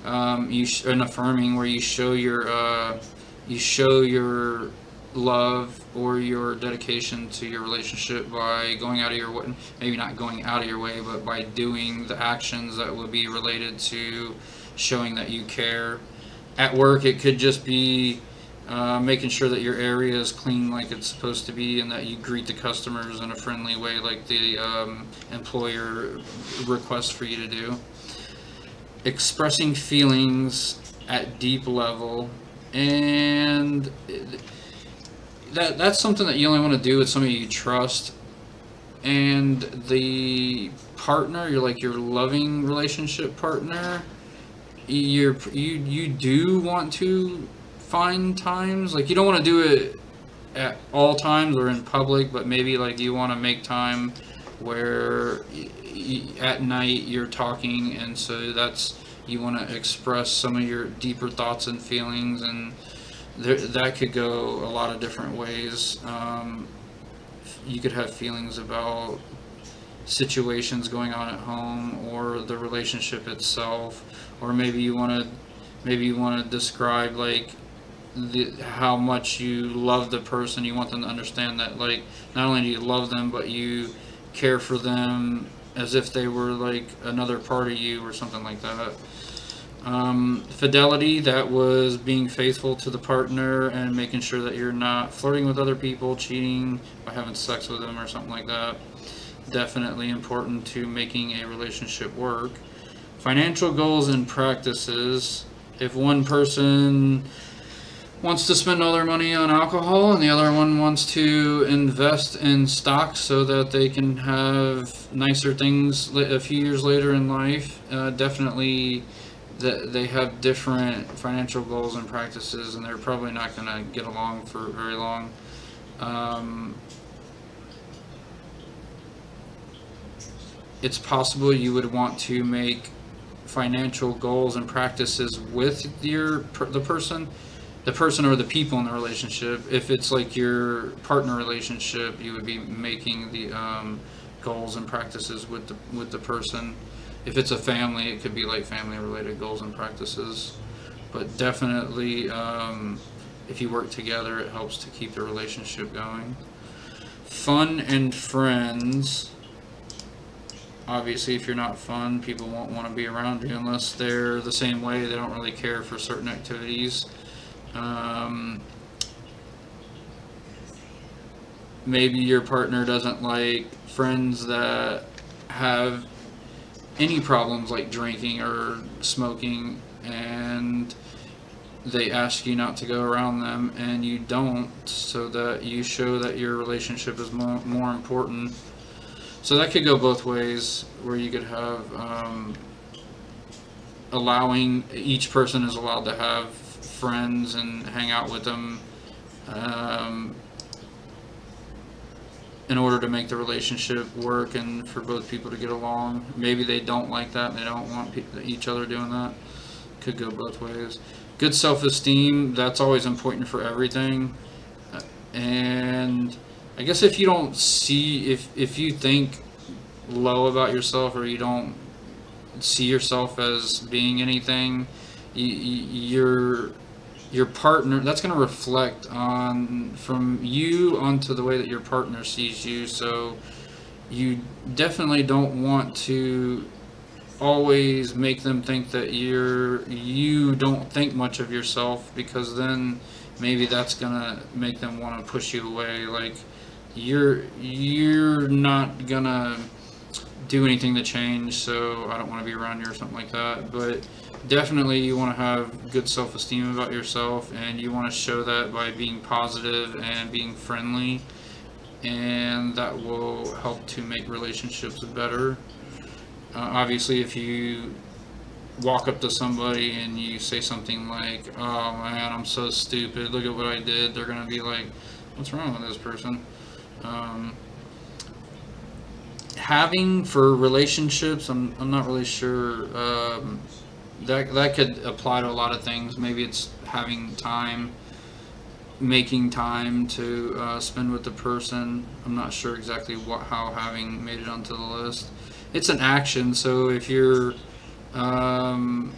um, you sh- and affirming where you show your uh, you show your love or your dedication to your relationship by going out of your way maybe not going out of your way but by doing the actions that would be related to showing that you care at work it could just be uh, making sure that your area is clean like it's supposed to be and that you greet the customers in a friendly way like the um, employer requests for you to do. Expressing feelings at deep level and that that's something that you only want to do with somebody you trust. And the partner you're like your loving relationship partner you're you you do want to find times like you don't want to do it at all times or in public but maybe like you want to make time where at night you're talking and so that's you want to express some of your deeper thoughts and feelings and there, that could go a lot of different ways. Um, you could have feelings about situations going on at home or the relationship itself, or maybe you want to, maybe you want to describe like the, how much you love the person. You want them to understand that like not only do you love them, but you care for them as if they were like another part of you or something like that. Um, fidelity, that was being faithful to the partner and making sure that you're not flirting with other people, cheating by having sex with them or something like that. Definitely important to making a relationship work. Financial goals and practices. If one person wants to spend all their money on alcohol and the other one wants to invest in stocks so that they can have nicer things a few years later in life. Uh, definitely that they have different financial goals and practices and they're probably not going to get along for very long. Um, it's possible you would want to make financial goals and practices with your the person the person or the people in the relationship if it's like your partner relationship you would be making the um, goals and practices with the with the person. If it's a family it could be like family related goals and practices. But definitely um, if you work together it helps to keep the relationship going. Fun and friends. Obviously if you're not fun people won't want to be around you unless they're the same way. They don't really care for certain activities um, maybe your partner doesn't like friends that have any problems like drinking or smoking and they ask you not to go around them and you don't so that you show that your relationship is more, more important. So that could go both ways where you could have um, allowing each person is allowed to have friends and hang out with them um, in order to make the relationship work and for both people to get along. Maybe they don't like that and they don't want each other doing that. Could go both ways. Good self esteem, that's always important for everything. And I guess if you don't see, if, if you think low about yourself or you don't see yourself as being anything, you, your your partner that's going to reflect on from you onto the way that your partner sees you. So you definitely don't want to always make them think that you're you don't think much of yourself because then maybe that's gonna make them want to push you away like you're you're not gonna do anything to change so i don't want to be around you or something like that but definitely you want to have good self-esteem about yourself and you want to show that by being positive and being friendly and that will help to make relationships better uh, obviously, if you walk up to somebody and you say something like, "Oh man, I'm so stupid. Look at what I did," they're gonna be like, "What's wrong with this person?" Um, having for relationships, I'm I'm not really sure. Um, that that could apply to a lot of things. Maybe it's having time, making time to uh, spend with the person. I'm not sure exactly what how having made it onto the list it's an action. So if you're um,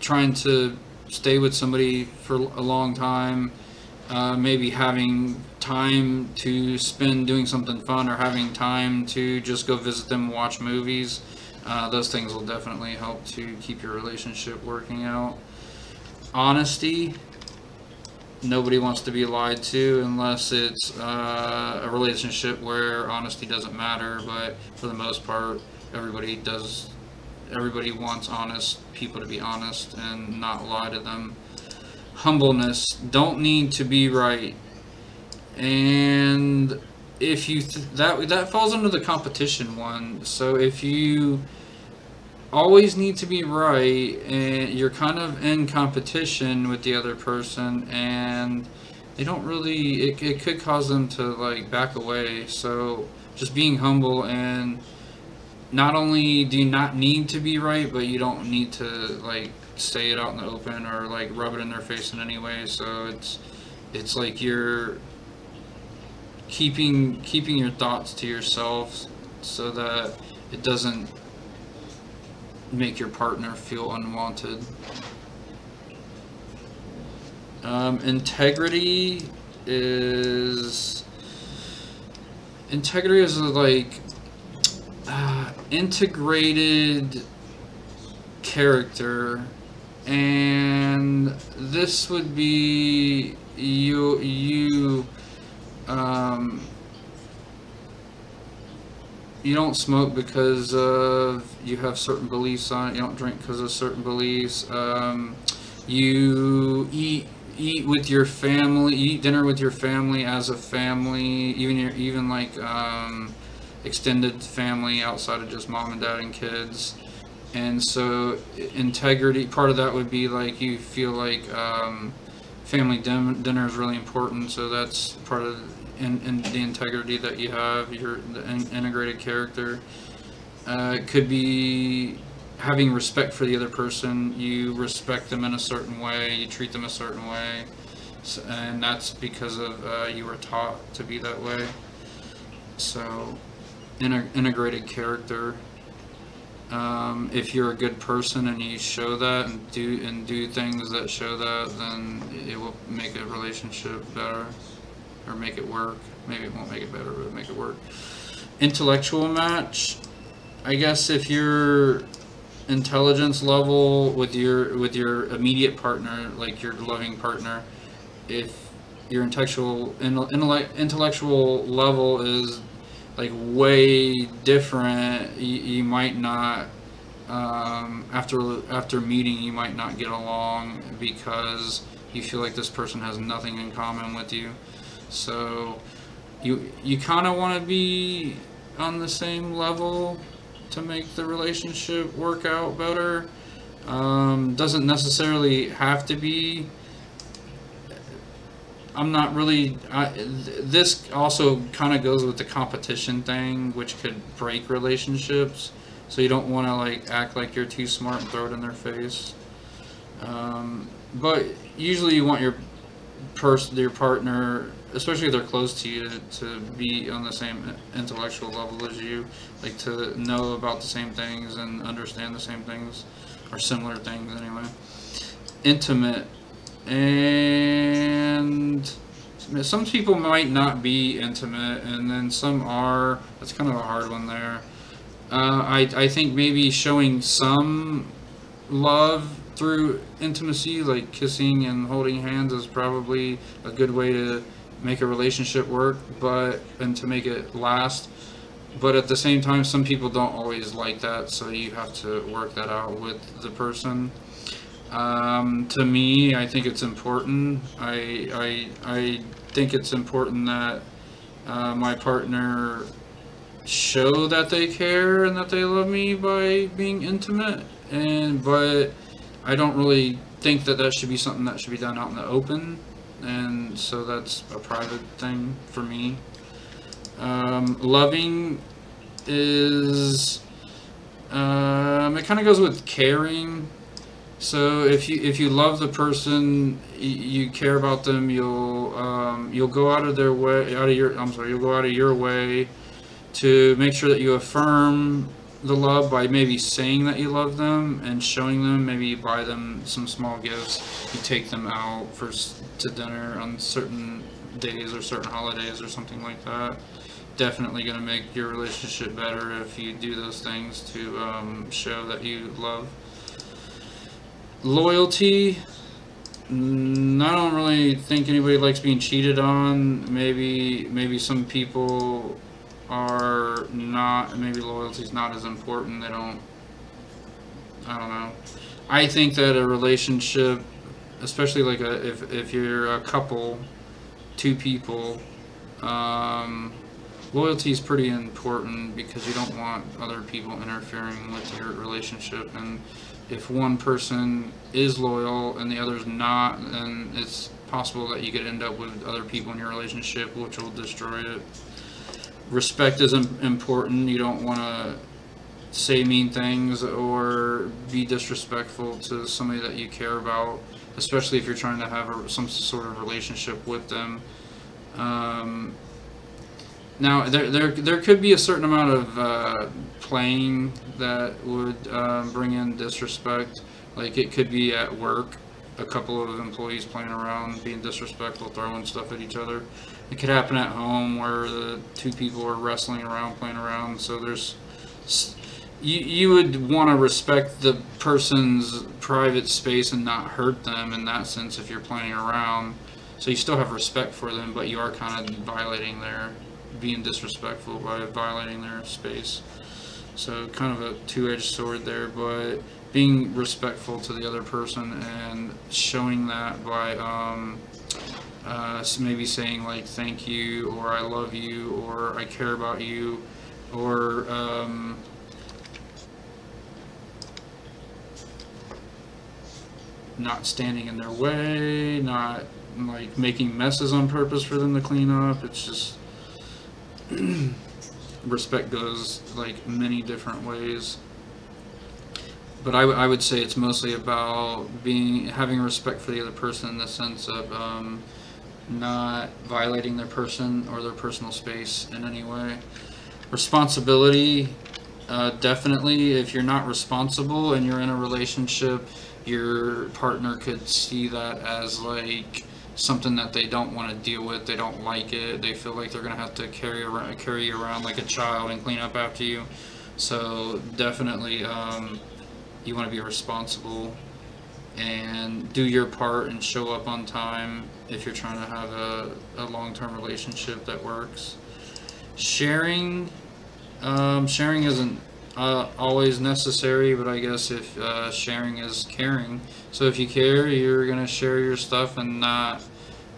trying to stay with somebody for a long time, uh, maybe having time to spend doing something fun or having time to just go visit them watch movies, uh, those things will definitely help to keep your relationship working out. Honesty, nobody wants to be lied to unless it's uh, a relationship where honesty doesn't matter but for the most part everybody does everybody wants honest people to be honest and not lie to them humbleness don't need to be right and if you th- that that falls under the competition one. So if you always need to be right and you're kind of in competition with the other person and they don't really it, it could cause them to like back away. So just being humble and not only do you not need to be right but you don't need to like say it out in the open or like rub it in their face in any way. So it's it's like you're keeping keeping your thoughts to yourself so that it doesn't make your partner feel unwanted. Um, integrity is integrity is like uh, integrated character, and this would be you you um, you don't smoke because of you have certain beliefs on it. You don't drink because of certain beliefs. Um, you eat eat with your family, eat dinner with your family as a family, even your even like um, extended family outside of just mom and dad and kids. And so integrity, part of that would be like you feel like um, family dinner is really important. So that's part of in, in the integrity that you have, your in- integrated character. Uh, could be having respect for the other person. You respect them in a certain way. You treat them a certain way, so, and that's because of uh, you were taught to be that way. So, integrated character. Um, if you're a good person and you show that and do and do things that show that, then it will make a relationship better or make it work. Maybe it won't make it better, but make it work. Intellectual match. I guess if your intelligence level with your with your immediate partner, like your loving partner, if your intellectual intellect, intellectual level is like way different, you, you might not um, after after meeting you might not get along because you feel like this person has nothing in common with you. So you you kind of want to be on the same level to make the relationship work out better. Um, doesn't necessarily have to be. I'm not really. I, this also kind of goes with the competition thing, which could break relationships. So you don't want to like act like you're too smart and throw it in their face. Um, but usually you want your person, your partner, especially if they're close to you, to, to be on the same intellectual level as you, like to know about the same things and understand the same things, or similar things anyway. Intimate, and some people might not be intimate, and then some are. That's kind of a hard one there. Uh, I I think maybe showing some love through intimacy, like kissing and holding hands, is probably a good way to make a relationship work, but and to make it last. But at the same time, some people don't always like that, so you have to work that out with the person. Um, to me, I think it's important. I I I think it's important that uh, my partner show that they care and that they love me by being intimate. And but I don't really think that that should be something that should be done out in the open. And so that's a private thing for me. Um, loving is um, it kind of goes with caring so if you if you love the person you, care about them you'll um, you'll go out of their way out of your I'm sorry you'll go out of your way to make sure that you affirm the love by maybe saying that you love them and showing them. Maybe you buy them some small gifts. You take them out for to dinner on certain days or certain holidays or something like that. Definitely going to make your relationship better if you do those things to um, show that you love. Loyalty. Mm, I don't really think anybody likes being cheated on. Maybe maybe some people are not maybe loyalty is not as important they don't i don't know i think that a relationship especially like a if, if you're a couple two people um, loyalty is pretty important because you don't want other people interfering with your relationship and if one person is loyal and the other's not then it's possible that you could end up with other people in your relationship which will destroy it respect is important. You don't want to say mean things or be disrespectful to somebody that you care about, especially if you're trying to have a, some sort of relationship with them. Um, now, there, there, there could be a certain amount of uh, playing that would uh, bring in disrespect. Like it could be at work, a couple of employees playing around, being disrespectful, throwing stuff at each other. It could happen at home where the two people are wrestling around, playing around. So there's, you, you would want to respect the person's private space and not hurt them in that sense if you're playing around. So you still have respect for them, but you are kind of violating their, being disrespectful by violating their space. So kind of a two-edged sword there, but being respectful to the other person and showing that by um, uh, maybe saying like thank you or I love you or I care about you or um, not standing in their way, not like making messes on purpose for them to clean up. It's just [CLEARS THROAT] respect goes like many different ways. But I, would say it's mostly about being having respect for the other person in the sense of um, not violating their person or their personal space in any way. Responsibility, uh, definitely. If you're not responsible and you're in a relationship, your partner could see that as like something that they don't want to deal with. They don't like it. They feel like they're gonna have to carry around carry you around like a child and clean up after you. So definitely, um, you want to be responsible and do your part and show up on time if you're trying to have a, a long-term relationship that works. Sharing, um, sharing isn't uh, always necessary, but I guess if uh, sharing is caring. So if you care, you're gonna share your stuff and not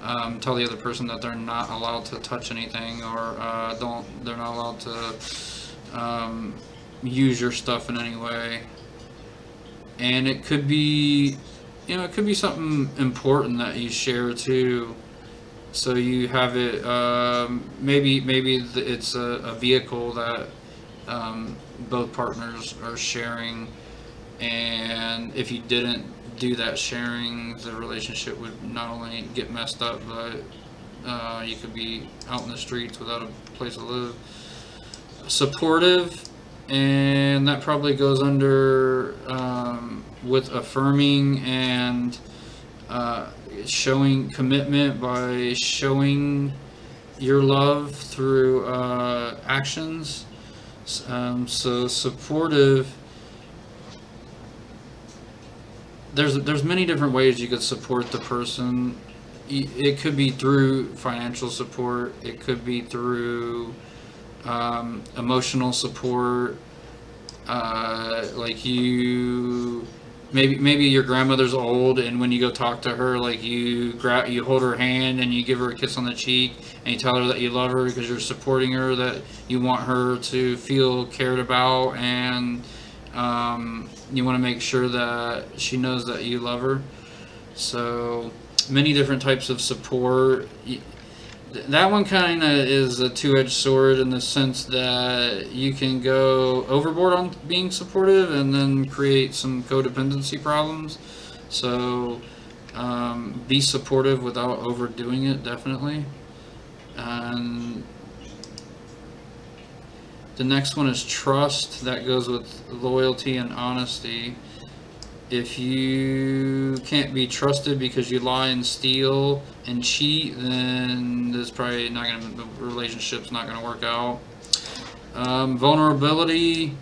um, tell the other person that they're not allowed to touch anything or uh, don't they're not allowed to um, use your stuff in any way. And it could be, you know, it could be something important that you share too. So you have it. Um, maybe maybe it's a, a vehicle that um, both partners are sharing, and if you didn't do that sharing, the relationship would not only get messed up, but uh, you could be out in the streets without a place to live. Supportive, and that probably goes under um, with affirming and uh, showing commitment by showing your love through uh, actions. Um, so supportive. There's there's many different ways you could support the person. It could be through financial support. It could be through um, emotional support. Uh, like you, maybe maybe your grandmother's old, and when you go talk to her, like you grab you hold her hand and you give her a kiss on the cheek, and you tell her that you love her because you're supporting her, that you want her to feel cared about, and um, you want to make sure that she knows that you love her. So many different types of support. That one kind of is a two-edged sword in the sense that you can go overboard on being supportive and then create some codependency problems. So um, be supportive without overdoing it, definitely. And the next one is trust. That goes with loyalty and honesty. If you can't be trusted because you lie and steal and cheat, then there's probably not gonna the relationship's not gonna work out. Um, vulnerability.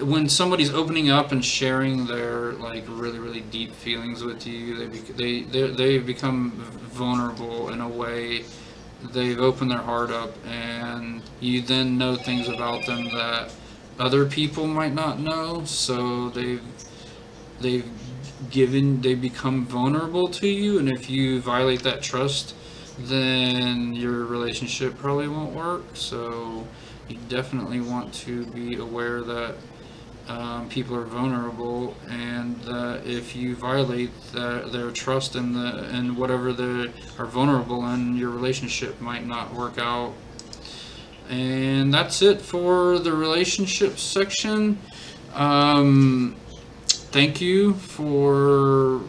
When somebody's opening up and sharing their like really really deep feelings with you, they they they they become vulnerable in a way they've opened their heart up and you then know things about them that other people might not know so they've they've given they become vulnerable to you and if you violate that trust then your relationship probably won't work. So you definitely want to be aware that um, people are vulnerable and that if you violate the, their trust and the in whatever they are vulnerable in your relationship might not work out. And that's it for the relationship section. Um, thank you for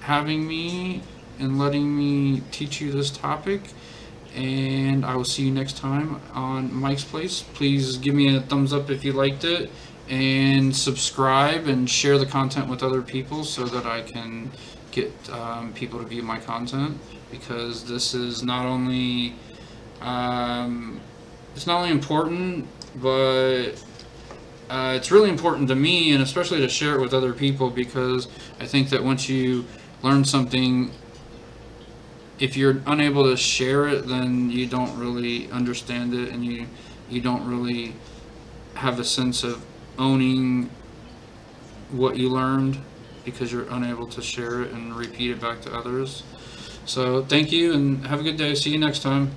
having me and letting me teach you this topic and I will see you next time on Mike's Place. Please give me a thumbs up if you liked it and subscribe and share the content with other people so that I can get um, people to view my content because this is not only um, it's not only important but uh, it's really important to me and especially to share it with other people because I think that once you learn something if you're unable to share it, then you don't really understand it, and you you don't really have a sense of owning what you learned because you're unable to share it and repeat it back to others. So thank you and have a good day. See you next time.